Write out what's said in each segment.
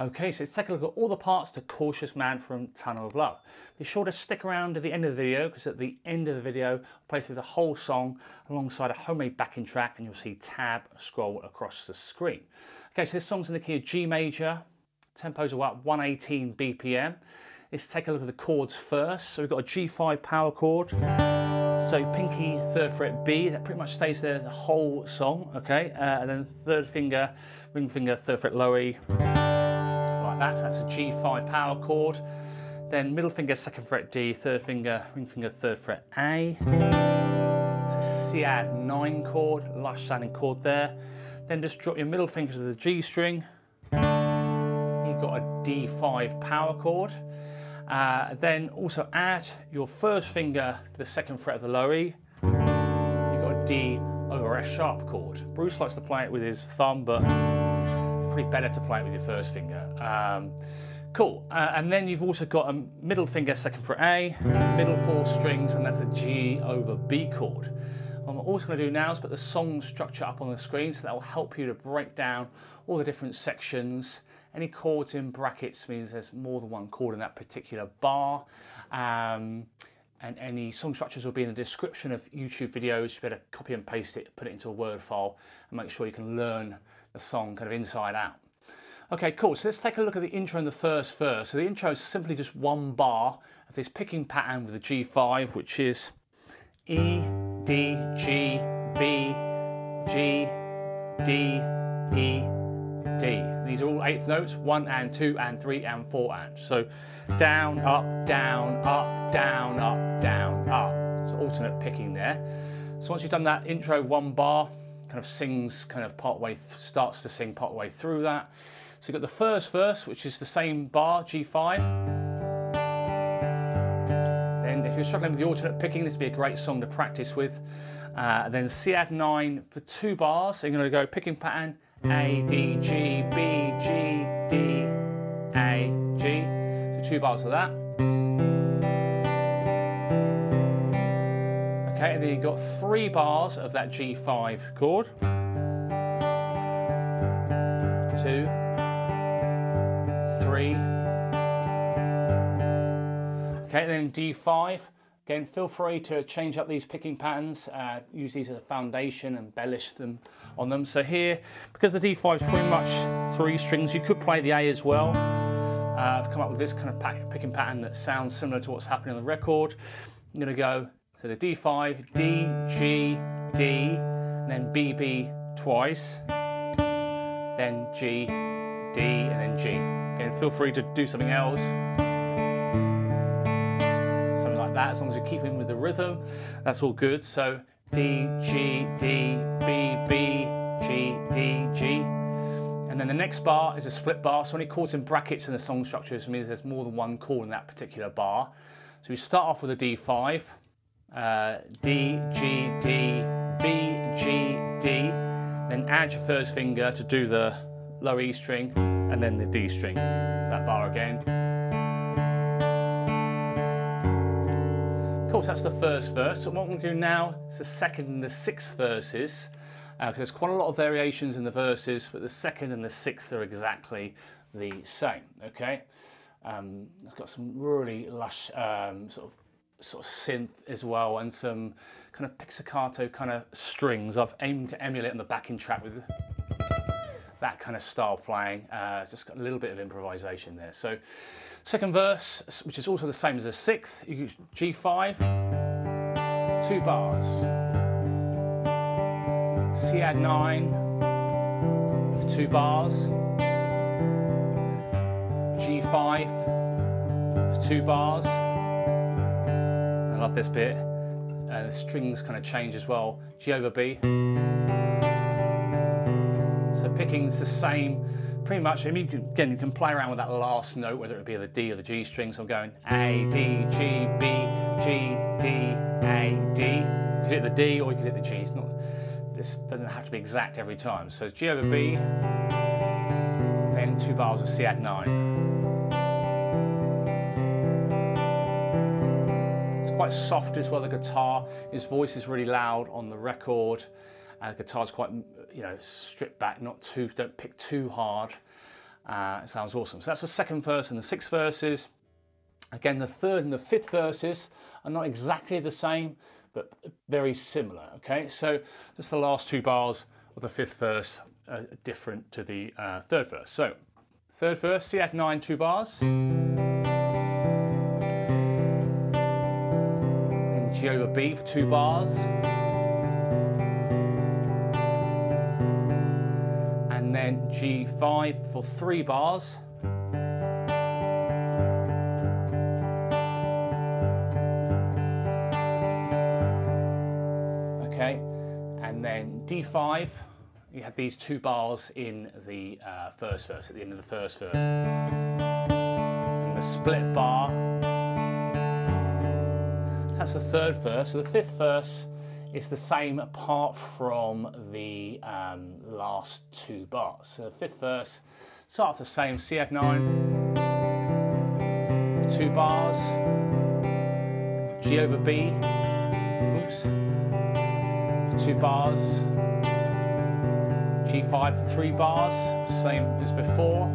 Okay, so let's take a look at all the parts to Cautious Man from Tunnel of Love. Be sure to stick around to the end of the video because at the end of the video I'll play through the whole song alongside a homemade backing track and you'll see tab scroll across the screen. Okay, so this song's in the key of G major, tempo's about 118 BPM. Let's take a look at the chords first. So we've got a G5 power chord, so pinky, third fret B, that pretty much stays there the whole song, okay? Uh, and then third finger, ring finger, third fret low E, like that. So that's a G5 power chord. Then middle finger, second fret D, third finger, ring finger, third fret A. It's a add 9 chord, lush sounding chord there. Then just drop your middle finger to the G string. You've got a D5 power chord. Uh, then also add your first finger to the second fret of the low E. You've got a D over F sharp chord. Bruce likes to play it with his thumb, but probably better to play it with your first finger. Um, cool. Uh, and then you've also got a middle finger, second fret A, middle four strings, and that's a G over B chord. What I'm also going to do now is put the song structure up on the screen so that will help you to break down all the different sections. Any chords in brackets means there's more than one chord in that particular bar. Um, and any song structures will be in the description of YouTube videos. You better copy and paste it, put it into a Word file, and make sure you can learn the song kind of inside out. Okay, cool. So let's take a look at the intro and the first verse. So the intro is simply just one bar of this picking pattern with the G5, which is E, D, G, B, G, D, E, D. These are all eighth notes, one and two and three and four and. So down, up, down, up, down, up, down, up. So alternate picking there. So once you've done that intro one bar, kind of sings kind of part way, starts to sing part way through that. So you've got the first verse, which is the same bar, G5. Then if you're struggling with the alternate picking, this would be a great song to practice with. Uh, then C add 9 for two bars. So you're going to go picking pattern A, D, G, B, G, D, A, G. So two bars of that. Okay, and then you've got three bars of that G5 chord. Two, three. Okay, then D5. Again, feel free to change up these picking patterns, uh, use these as a foundation, and embellish them on them. So here, because the D5 is pretty much three strings, you could play the A as well. Uh, I've come up with this kind of picking pattern that sounds similar to what's happening on the record. I'm to go so the D5, D, G, D, and then B, B twice, then G, D, and then G. Again, feel free to do something else. Something like that, as long as you keep keeping with the rhythm, that's all good. So D, G, D, B, B, G, D, G. And then the next bar is a split bar, so any chords in brackets in the song structures means there's more than one chord in that particular bar. So we start off with a D5, uh, D, G, D, B, G, D, then add your first finger to do the low E string and then the D string. That bar again. Of course, that's the first verse. So what I'm going to do now is the second and the sixth verses, because uh, there's quite a lot of variations in the verses, but the second and the sixth are exactly the same. Okay, um, it's got some really lush um, sort of sort of synth as well and some kind of pizzicato kind of strings. I've aimed to emulate on the backing track with that kind of style playing. Uh, just got a little bit of improvisation there. So second verse, which is also the same as the sixth, you G5, two bars. C add nine, two bars. G5, two bars. Love this bit. Uh, the strings kind of change as well. G over B. So picking's the same, pretty much. I mean, you can, again, you can play around with that last note, whether it be the D or the G string. So I'm going A, D, G, B, G, D, A, D. You could hit the D or you could hit the G. It's not, this doesn't have to be exact every time. So it's G over B, then two bars of C add nine. Quite soft as well, the guitar. His voice is really loud on the record. Uh, the guitar's quite, you know, stripped back, not too, don't pick too hard. Uh, it sounds awesome. So that's the second verse and the sixth verses. Again, the third and the fifth verses are not exactly the same, but very similar. Okay, so just the last two bars of the fifth verse are different to the uh, third verse. So, third verse, C add nine, two bars. G over B for two bars. And then G5 for three bars. Okay, and then D5 you had these two bars in the uh, first verse, at the end of the first verse. And the split bar, that's the third verse. So the fifth verse is the same apart from the um, last two bars. So the fifth verse starts the same, C add nine, two bars, G over B, oops, two bars, G5 for three bars, same as before.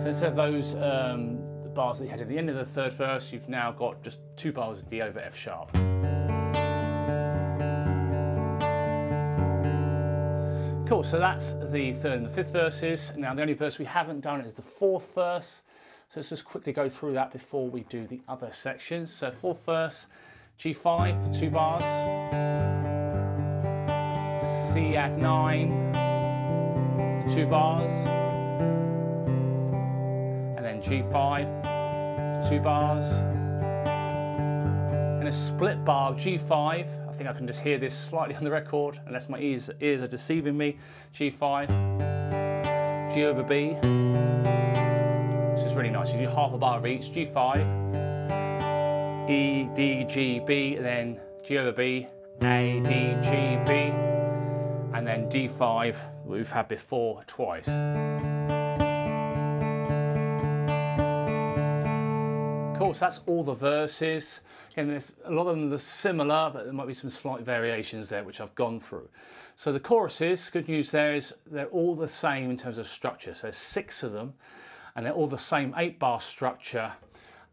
So instead of those um, bars that you had at the end of the third verse, you've now got just two bars of D over F sharp. Cool, so that's the third and the fifth verses. Now the only verse we haven't done is the fourth verse. So let's just quickly go through that before we do the other sections. So fourth verse, G5 for two bars. C add 9, two bars, and then G5, two bars, and a split bar G5. I think I can just hear this slightly on the record, unless my ears, ears are deceiving me. G5, G over B, which is really nice. You do half a bar of each, G5, E, D, G, B, and then G over B, A, D, G, B, and then D5 we've had before twice. Cool, so that's all the verses. Again, there's a lot of them that are similar, but there might be some slight variations there which I've gone through. So the choruses, good news there is they're all the same in terms of structure. So there's six of them, and they're all the same eight bar structure.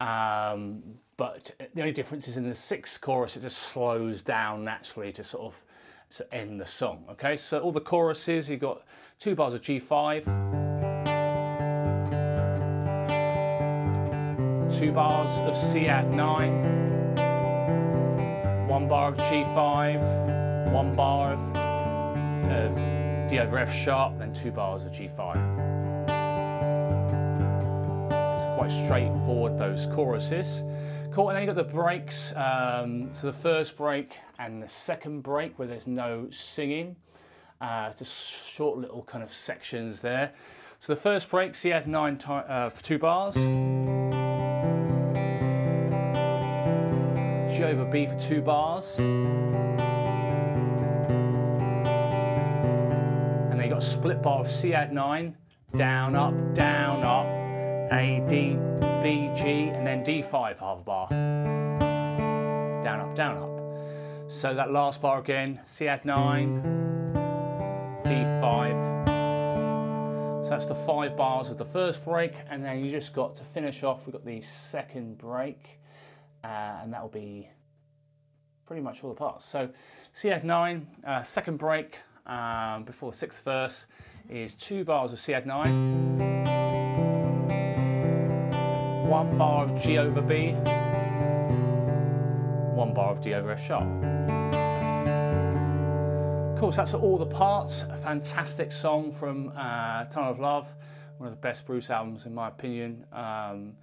Um, but the only difference is in the sixth chorus, it just slows down naturally to sort of to end the song. Okay, so all the choruses, you've got two bars of G5, two bars of C add 9, one bar of G5, one bar of, of D over F sharp, then two bars of G5 It's quite straightforward those choruses. Cool, and then you've got the breaks. Um, so the first break and the second break where there's no singing. Uh, just short little kind of sections there. So the first break, C add nine uh, for two bars. G over B for two bars. And then you've got a split bar of C add nine, down, up, down, up, A, D, B, G, and then D5 half bar. Down, up, down, up. So that last bar again, C add 9, D5. So that's the five bars of the first break, and then you just got to finish off, we've got the second break, uh, and that will be pretty much all the parts. So C add 9, uh, second break um, before the sixth verse is two bars of C add 9 one bar of G over B, one bar of D over F sharp. Cool, so that's all the parts. A fantastic song from uh, Tunnel of Love, one of the best Bruce albums in my opinion. Um,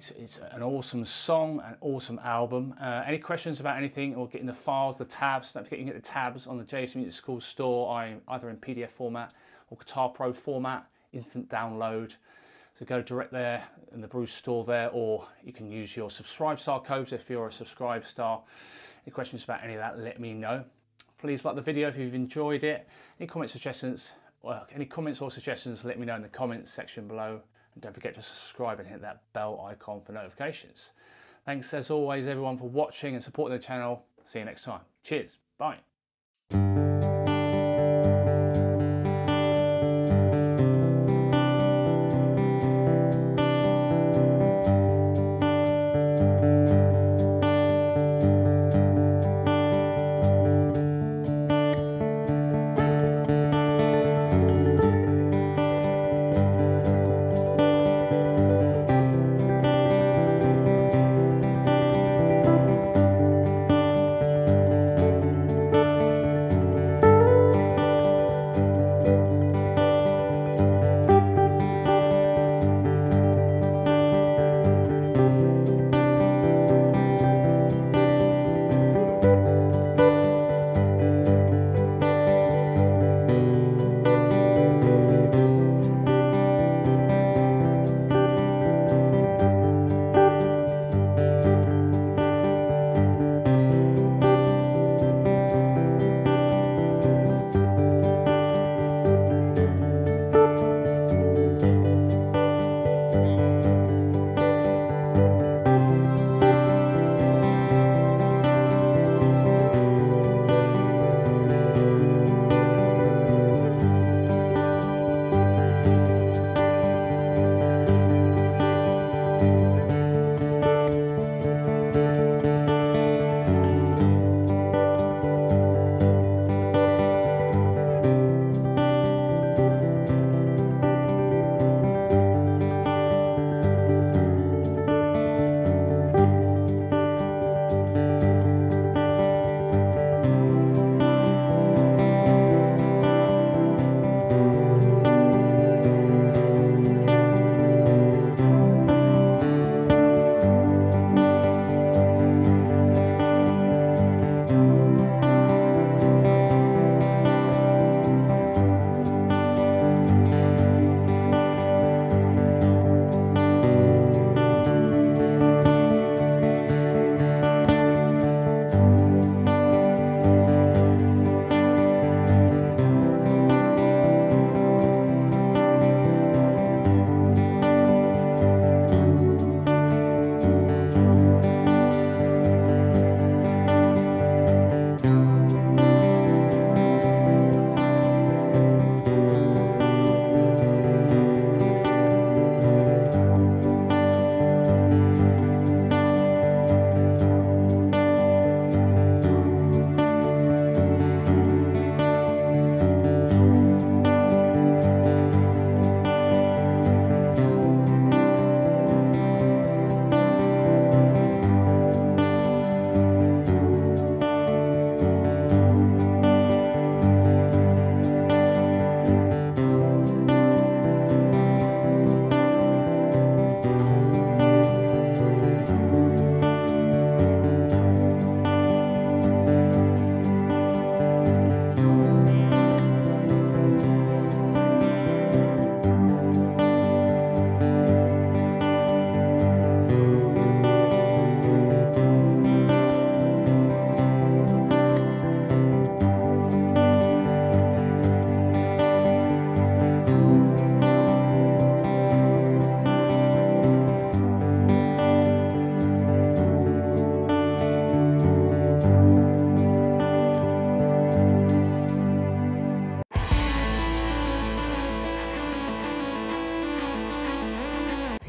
it's, it's, an awesome song, an awesome album. Uh, any questions about anything or getting the files, the tabs, don't forget you can get the tabs on the JS Music School store, I'm either in PDF format or Guitar Pro format, instant download. So go direct there in the Bruce store there, or you can use your SubscribeStar codes if you're a SubscribeStar. Any questions about any of that, let me know. Please like the video if you've enjoyed it. Any comments, suggestions, well, any comments or suggestions, let me know in the comments section below. And don't forget to subscribe and hit that bell icon for notifications. Thanks as always everyone for watching and supporting the channel. See you next time. Cheers. Bye.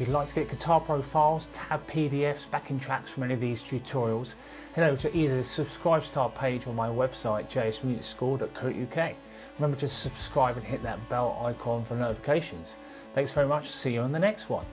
You'd like to get Guitar Pro files, tab PDFs, backing tracks from any of these tutorials, head over to either the SubscribeStar page or my website jsmusicschool.co.uk. Remember to subscribe and hit that bell icon for notifications. Thanks very much, see you on the next one.